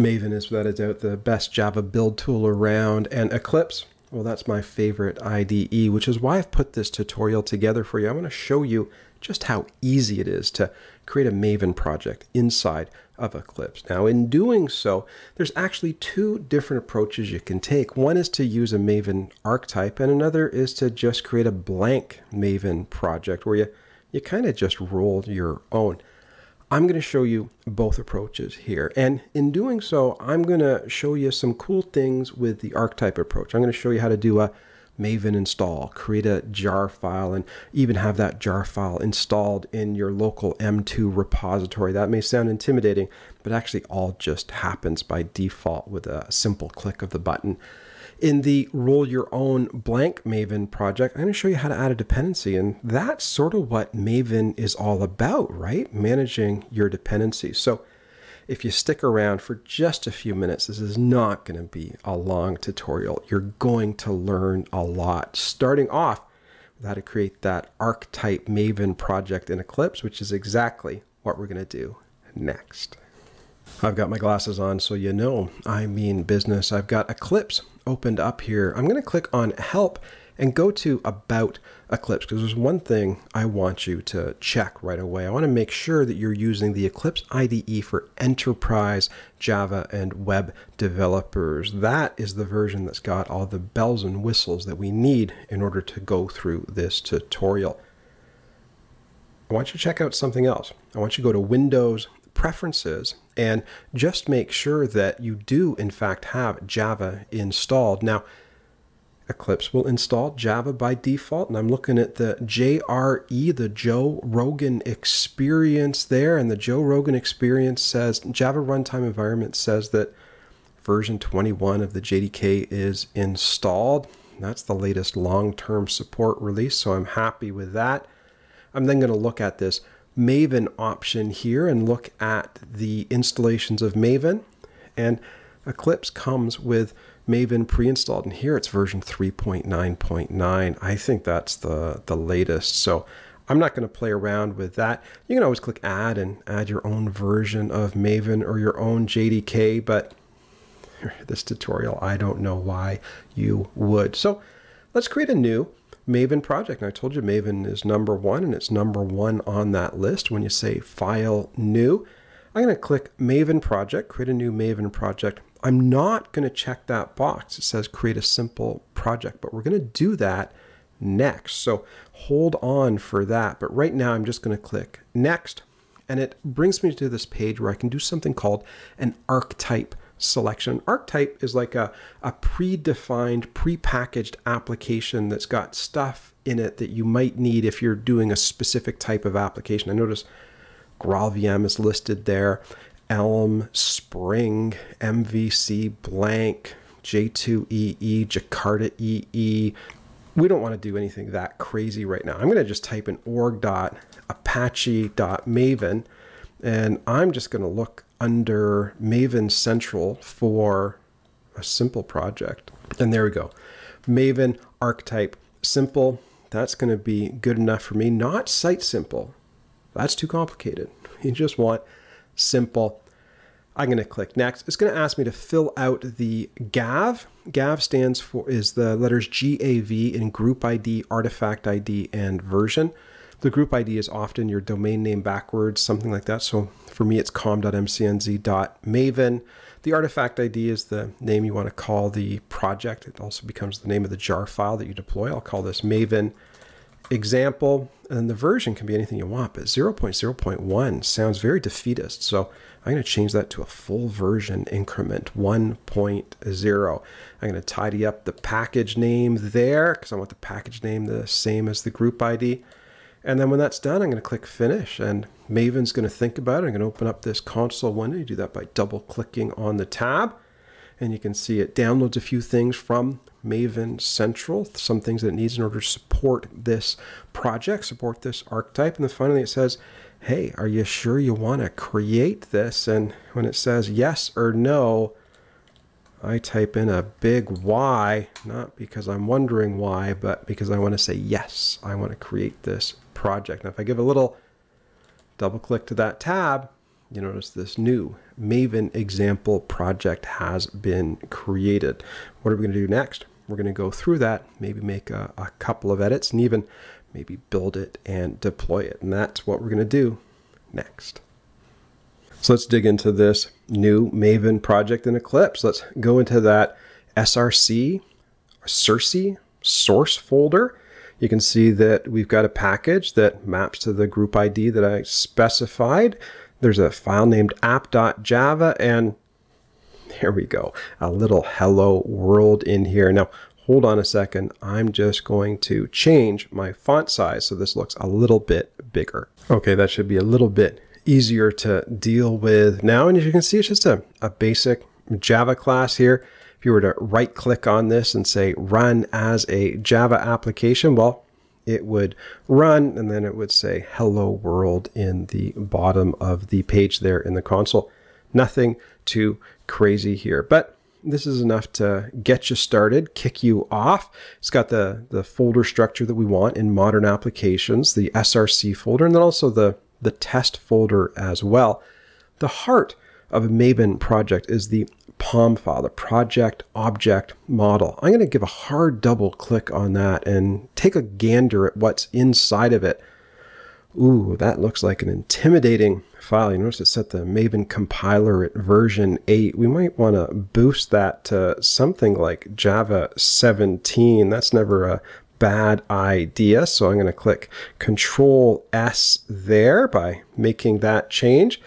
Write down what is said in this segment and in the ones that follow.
Maven is without a doubt the best Java build tool around, and Eclipse, well, that's my favorite IDE, which is why I've put this tutorial together for you. I want to show you just how easy it is to create a Maven project inside of Eclipse. Now, in doing so, there's actually two different approaches you can take. One is to use a Maven archetype, and another is to just create a blank Maven project where you, you kind of just roll your own. I'm going to show you both approaches here. And in doing so, I'm going to show you some cool things with the archetype approach. I'm going to show you how to do a Maven install, create a jar file, and even have that jar file installed in your local M2 repository. That may sound intimidating, but actually all just happens by default with a simple click of the button. In the roll your own blank Maven project, I'm going to show you how to add a dependency. And that's sort of what Maven is all about, right? Managing your dependencies. So if you stick around for just a few minutes, this is not going to be a long tutorial. You're going to learn a lot. Starting off with how to create that archetype Maven project in Eclipse, which is exactly what we're going to do next. I've got my glasses on so you know I mean business. I've got Eclipse opened up here. I'm going to click on Help and go to About Eclipse because there's one thing I want you to check right away. I want to make sure that you're using the Eclipse IDE for enterprise Java and web developers. That is the version that's got all the bells and whistles that we need in order to go through this tutorial. I want you to check out something else. I want you to go to Windows preferences and just make sure that you do in fact have Java installed. Now, Eclipse will install Java by default, and I'm looking at the JRE, the Joe Rogan experience there, and the Joe Rogan experience says Java runtime environment says that version 21 of the JDK is installed. That's the latest long-term support release, so I'm happy with that. I'm then going to look at this Maven option here and look at the installations of Maven. And Eclipse comes with Maven pre-installed, and here it's version 3.9.9. I think that's the, the latest. So I'm not going to play around with that. You can always click add and add your own version of Maven or your own JDK, but this tutorial, I don't know why you would. So let's create a new Maven project. And I told you Maven is number one and it's number one on that list when you say file new. I'm going to click Maven project, create a new Maven project. I'm not going to check that box. It says create a simple project, but we're going to do that next. So hold on for that. But right now I'm just going to click next and it brings me to this page where I can do something called an archetype selection. Archetype is like a, a predefined, prepackaged application that's got stuff in it that you might need if you're doing a specific type of application. I notice GraalVM is listed there, Elm, Spring, MVC, Blank, J2EE, Jakarta EE. We don't want to do anything that crazy right now. I'm going to just type in org.apache.maven and I'm just going to look under Maven Central for a simple project. And there we go. Maven archetype simple. That's going to be good enough for me. Not site simple. That's too complicated. You just want simple. I'm going to click next. It's going to ask me to fill out the GAV. GAV stands for is the letters GAV in group ID, artifact ID, and version. The group ID is often your domain name backwards, something like that. So for me, it's com.mcnz.maven. The artifact ID is the name you want to call the project. It also becomes the name of the jar file that you deploy. I'll call this Maven example. And the version can be anything you want, but 0.0.1 sounds very defeatist. So I'm going to change that to a full version increment 1.0. I'm going to tidy up the package name there because I want the package name the same as the group ID. And then when that's done, I'm going to click finish and Maven's going to think about it. I'm going to open up this console window. You do that by double clicking on the tab and you can see it downloads a few things from Maven Central, some things that it needs in order to support this project, support this archetype. And then finally it says, hey, are you sure you want to create this? And when it says yes or no, I type in a big Y, not because I'm wondering why, but because I want to say yes, I want to create this project. Now, if I give a little double click to that tab, you notice this new Maven example project has been created. What are we going to do next? We're going to go through that, maybe make a, a couple of edits, and even maybe build it and deploy it. And that's what we're going to do next. So let's dig into this new Maven project in Eclipse. Let's go into that SRC, Circe source folder. You can see that we've got a package that maps to the group ID that I specified. There's a file named app.java and there we go, a little hello world in here. Now, hold on a second. I'm just going to change my font size so this looks a little bit bigger. Okay, that should be a little bit easier to deal with now. And as you can see, it's just a, a basic Java class here. If you were to right click on this and say run as a Java application, well, it would run and then it would say hello world in the bottom of the page there in the console. Nothing too crazy here, but this is enough to get you started, kick you off. It's got the, the folder structure that we want in modern applications, the SRC folder, and then also the, the test folder as well. The heart of a Maven project is the POM file, the project object model. I'm going to give a hard double click on that and take a gander at what's inside of it. Ooh, that looks like an intimidating file. You notice it set the Maven compiler at version 8. We might want to boost that to something like Java 17. That's never a bad idea. So I'm going to click Control S there by making that change.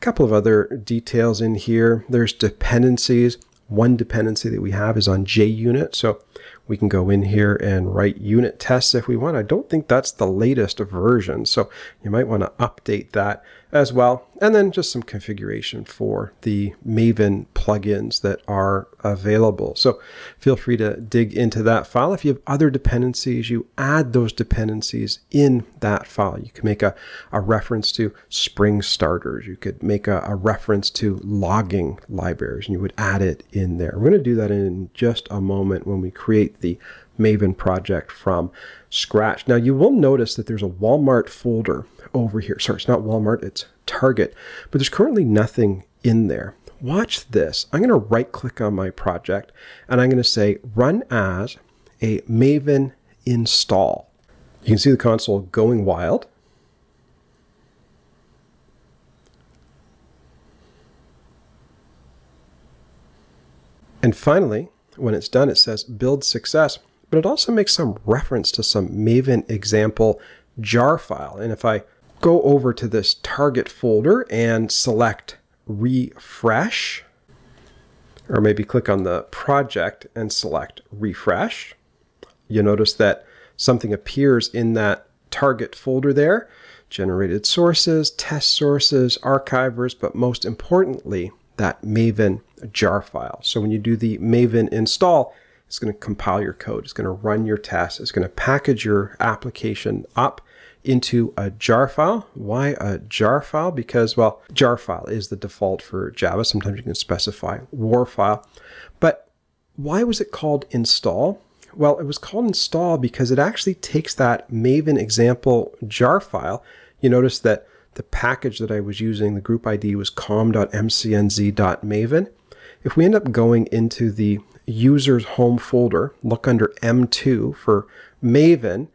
Couple of other details in here. There's dependencies. One dependency that we have is on JUnit. So we can go in here and write unit tests if we want. I don't think that's the latest version. So you might want to update that as well. And then just some configuration for the Maven plugins that are available. So feel free to dig into that file. If you have other dependencies, you add those dependencies in that file. You can make a, a reference to Spring starters. You could make a, a reference to logging libraries and you would add it in there. We're going to do that in just a moment when we create the Maven project from scratch. Now you will notice that there's a Walmart folder over here. Sorry, it's not Walmart, it's Target, but there's currently nothing in there. Watch this. I'm going to right click on my project and I'm going to say run as a Maven install. You can see the console going wild. And finally, when it's done, it says build success, but it also makes some reference to some Maven example jar file. And if I go over to this target folder and select refresh, or maybe click on the project and select refresh, you notice that something appears in that target folder there, generated sources, test sources, archivers, but most importantly, that Maven jar file. So when you do the Maven install, it's going to compile your code. It's going to run your tests. It's going to package your application up into a jar file. Why a jar file? Because, well, jar file is the default for Java. Sometimes you can specify war file. But why was it called install? Well, it was called install because it actually takes that Maven example jar file. You notice that the package that I was using, the group ID was com.mcnz.maven. If we end up going into the user's home folder, look under M2 for Maven,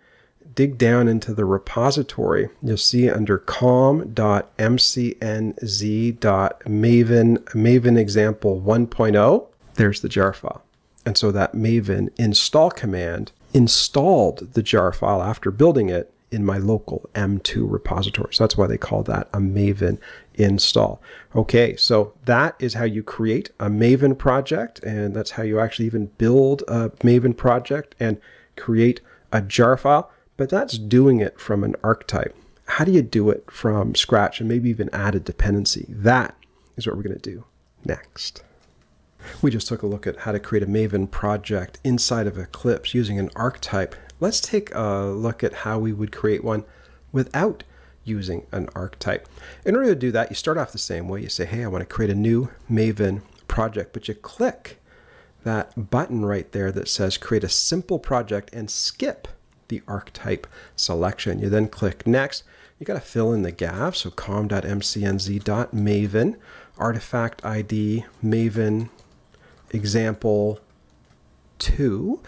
dig down into the repository, you'll see under com.mcnz.maven, maven example 1.0, there's the jar file. And so that maven install command installed the jar file after building it in my local M2 repository. So that's why they call that a Maven install. Okay, so that is how you create a Maven project, and that's how you actually even build a Maven project and create a jar file but that's doing it from an archetype. How do you do it from scratch and maybe even add a dependency? That is what we're going to do next. We just took a look at how to create a Maven project inside of Eclipse using an archetype. Let's take a look at how we would create one without using an archetype. In order to do that, you start off the same way. You say, hey, I want to create a new Maven project, but you click that button right there that says create a simple project and skip the archetype selection. You then click next. you got to fill in the gaps. So com.mcnz.maven, artifact ID, maven example 2.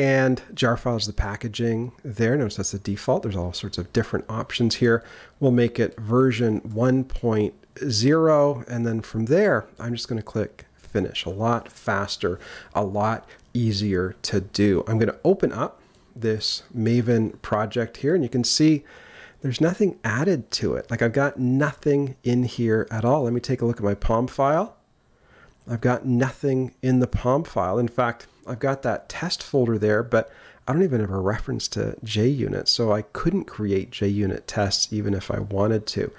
And jar file is the packaging there. Notice that's the default. There's all sorts of different options here. We'll make it version 1.0. And then from there, I'm just going to click finish. A lot faster, a lot easier to do. I'm going to open up this Maven project here and you can see there's nothing added to it. Like I've got nothing in here at all. Let me take a look at my POM file. I've got nothing in the POM file. In fact, I've got that test folder there, but I don't even have a reference to JUnit, so I couldn't create JUnit tests even if I wanted to.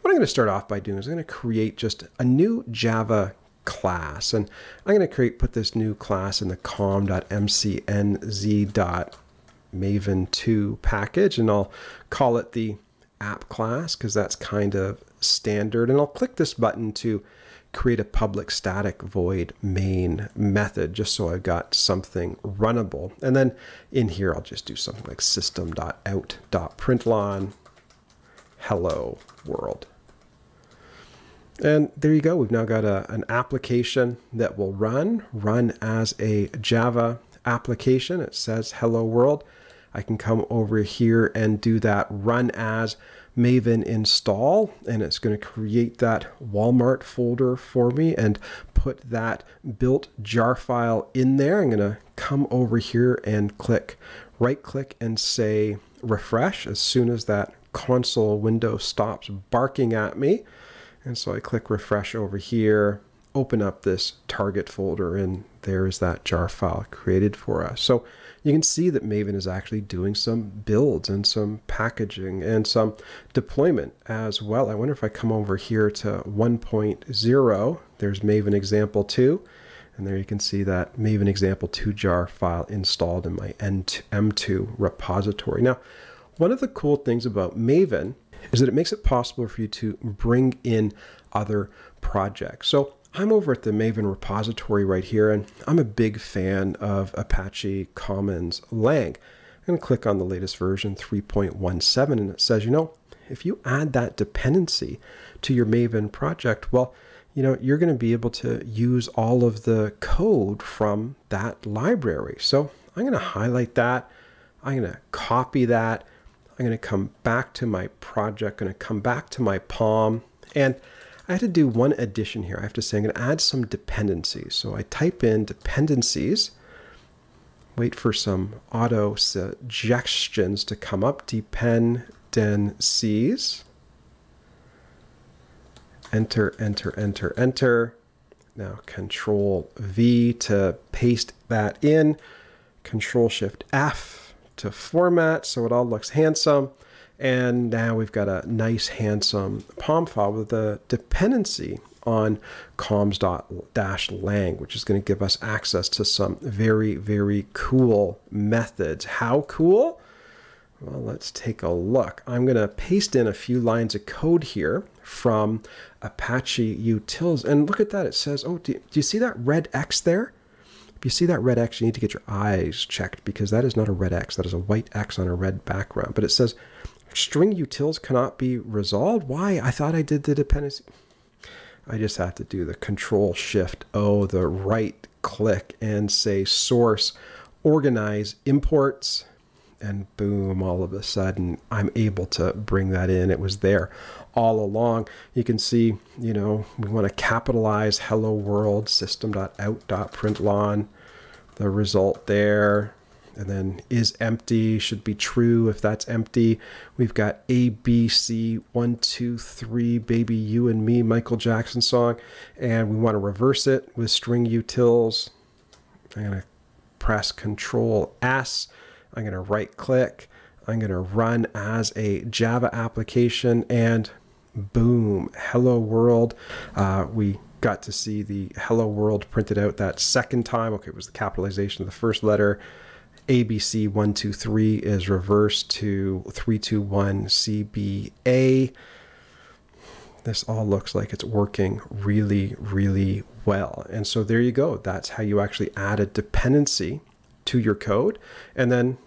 What I'm going to start off by doing is I'm going to create just a new Java class, and I'm going to create put this new class in the com.mcnz.maven2 package, and I'll call it the app class because that's kind of standard, and I'll click this button to create a public static void main method just so I've got something runnable. And then in here, I'll just do something like system.out.println hello world. And there you go. We've now got a, an application that will run, run as a Java application. It says hello world. I can come over here and do that run as Maven install and it's going to create that Walmart folder for me and put that built jar file in there. I'm going to come over here and click right click and say refresh as soon as that console window stops barking at me. And so I click refresh over here, open up this target folder and there's that jar file created for us. So you can see that Maven is actually doing some builds and some packaging and some deployment as well. I wonder if I come over here to 1.0, there's Maven example 2. And there you can see that Maven example 2 jar file installed in my M2 repository. Now, one of the cool things about Maven is that it makes it possible for you to bring in other projects. So I'm over at the Maven repository right here, and I'm a big fan of Apache Commons Lang. I'm going to click on the latest version 3.17, and it says, you know, if you add that dependency to your Maven project, well, you know, you're going to be able to use all of the code from that library. So I'm going to highlight that. I'm going to copy that. I'm going to come back to my project, I'm going to come back to my POM, and I have to do one addition here. I have to say I'm going to add some dependencies. So I type in dependencies, wait for some auto suggestions to come up, dependencies, enter, enter, enter, enter. Now control V to paste that in, control shift F to format so it all looks handsome. And now we've got a nice, handsome POM file with a dependency on commons.lang, which is going to give us access to some very, very cool methods. How cool? Well, let's take a look. I'm going to paste in a few lines of code here from Apache utils. And look at that. It says, oh, do you, do you see that red X there? If you see that red X, you need to get your eyes checked because that is not a red X. That is a white X on a red background. But it says string utils cannot be resolved. Why? I thought I did the dependency. I just have to do the control shift O, the right click and say source, organize imports, and boom, all of a sudden I'm able to bring that in. It was there all along. You can see, you know, we want to capitalize hello world system.out.println, the result there and then is empty should be true if that's empty. We've got A, B, C, one, two, three, baby, you and me, Michael Jackson song, and we want to reverse it with string utils. I'm going to press Control S. I'm going to right click. I'm going to run as a Java application and boom, hello world. Uh, we got to see the hello world printed out that second time. Okay, it was the capitalization of the first letter. ABC 123 is reversed to 321 CBA. This all looks like it's working really, really well. And so there you go. That's how you actually add a dependency to your code. And then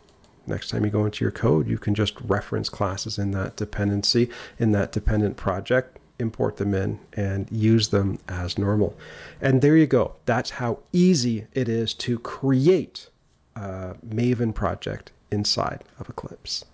next time you go into your code, you can just reference classes in that dependency, in that dependent project, import them in, and use them as normal. And there you go. That's how easy it is to create a Maven project inside of Eclipse.